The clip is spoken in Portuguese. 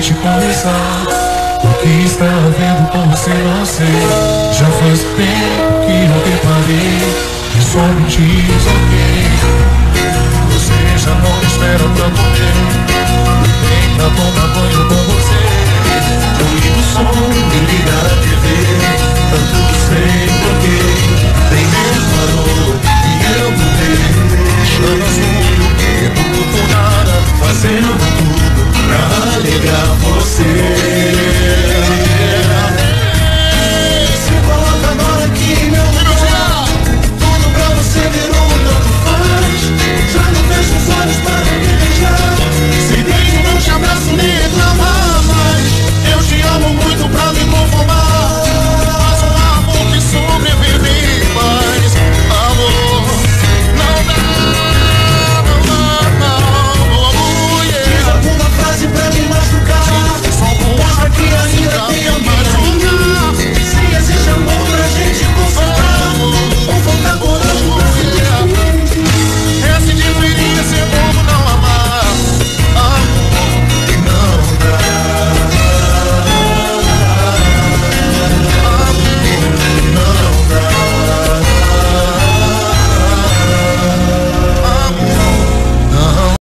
tente começar O que está havendo com você não sei. Já faz tempo que é eu reparei E só me diz ok Você já não espera tanto tempo Vem pra tomar banho.